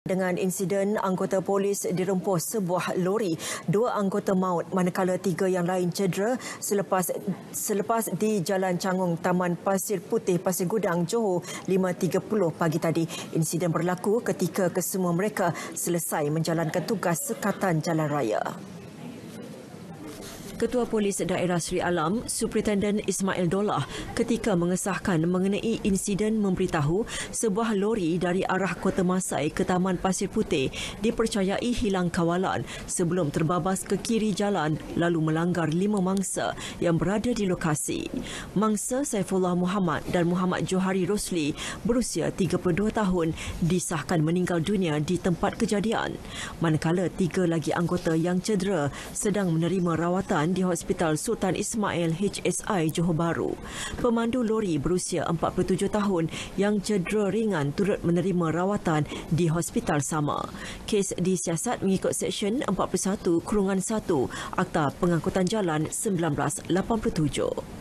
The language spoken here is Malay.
Dengan insiden anggota polis dirempuh sebuah lori, dua anggota maut manakala tiga yang lain cedera selepas selepas di Jalan Canggung Taman Pasir Putih Pasir Gudang Johor 5.30 pagi tadi. Insiden berlaku ketika kesemua mereka selesai menjalankan tugas sekatan jalan raya. Ketua Polis Daerah Sri Alam, Superintendent Ismail Dolah ketika mengesahkan mengenai insiden memberitahu sebuah lori dari arah Kota Masai ke Taman Pasir Putih dipercayai hilang kawalan sebelum terbabas ke kiri jalan lalu melanggar lima mangsa yang berada di lokasi. Mangsa Saifullah Muhammad dan Muhammad Johari Rosli berusia 32 tahun disahkan meninggal dunia di tempat kejadian. Manakala tiga lagi anggota yang cedera sedang menerima rawatan di Hospital Sultan Ismail HSI Johor Bahru. Pemandu lori berusia 47 tahun yang cedera ringan turut menerima rawatan di hospital sama. Kes disiasat mengikut Seksyen 41 Kurungan 1 Akta Pengangkutan Jalan 1987.